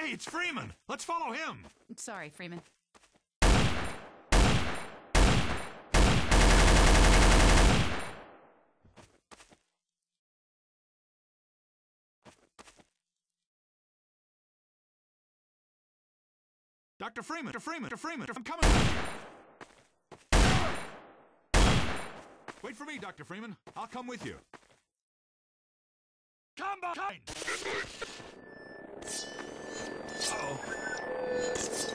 Hey, it's Freeman. Let's follow him. Sorry, Freeman. Dr. Freeman, Dr. Freeman, Dr. Freeman, I'm coming. Wait for me, Dr. Freeman. I'll come with you. Come Uh-oh.